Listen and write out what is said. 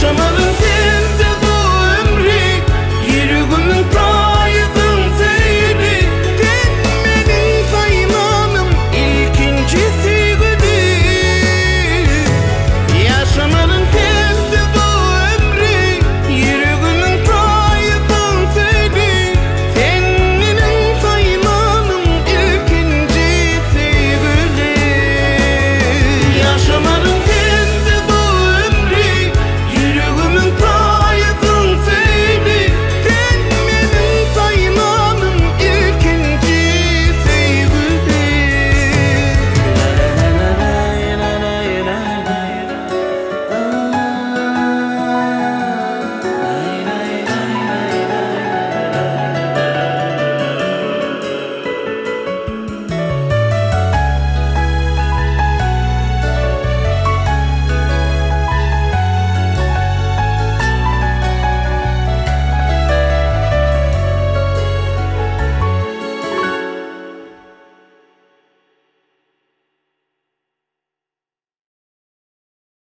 chamando